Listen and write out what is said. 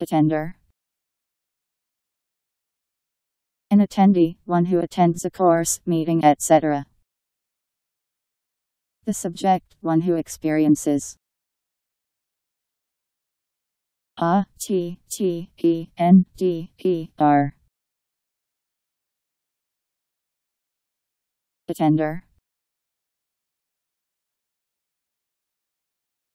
Attender. An attendee, one who attends a course, meeting, etc. The subject, one who experiences. A T T E N D E R. Attender.